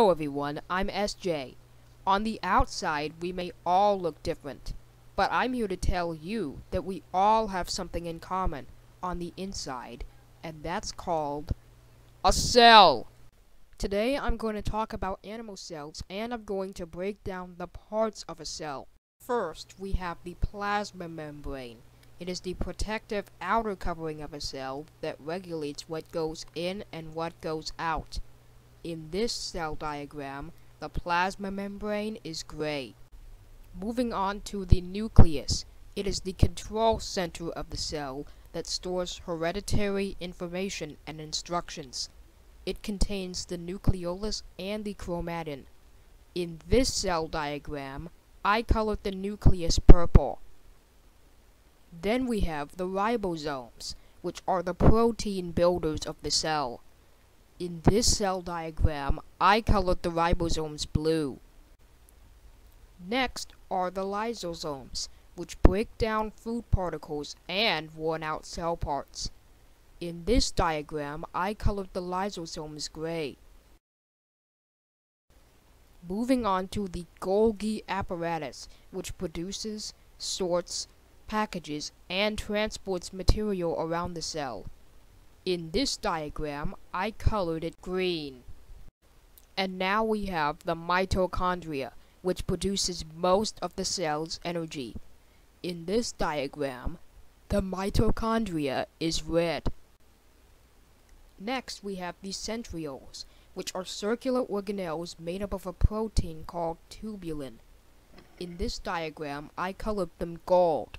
Hello everyone, I'm SJ. On the outside, we may all look different, but I'm here to tell you that we all have something in common on the inside, and that's called a cell. Today I'm going to talk about animal cells, and I'm going to break down the parts of a cell. First, we have the plasma membrane. It is the protective outer covering of a cell that regulates what goes in and what goes out. In this cell diagram, the plasma membrane is gray. Moving on to the nucleus. It is the control center of the cell that stores hereditary information and instructions. It contains the nucleolus and the chromatin. In this cell diagram, I colored the nucleus purple. Then we have the ribosomes, which are the protein builders of the cell. In this cell diagram, I colored the ribosomes blue. Next are the lysosomes, which break down food particles and worn out cell parts. In this diagram, I colored the lysosomes gray. Moving on to the Golgi apparatus, which produces, sorts, packages, and transports material around the cell. In this diagram, I colored it green. And now we have the mitochondria, which produces most of the cell's energy. In this diagram, the mitochondria is red. Next, we have the centrioles, which are circular organelles made up of a protein called tubulin. In this diagram, I colored them gold.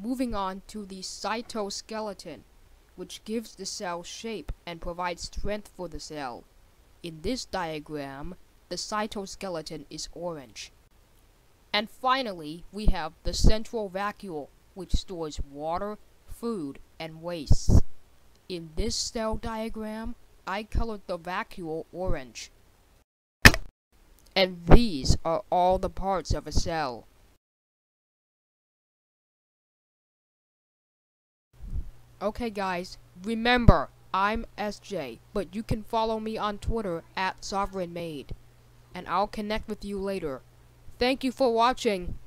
Moving on to the cytoskeleton, which gives the cell shape and provides strength for the cell. In this diagram, the cytoskeleton is orange. And finally, we have the central vacuole, which stores water, food, and wastes. In this cell diagram, I colored the vacuole orange. And these are all the parts of a cell. Okay guys, remember, I'm SJ, but you can follow me on Twitter at SovereignMade, and I'll connect with you later. Thank you for watching!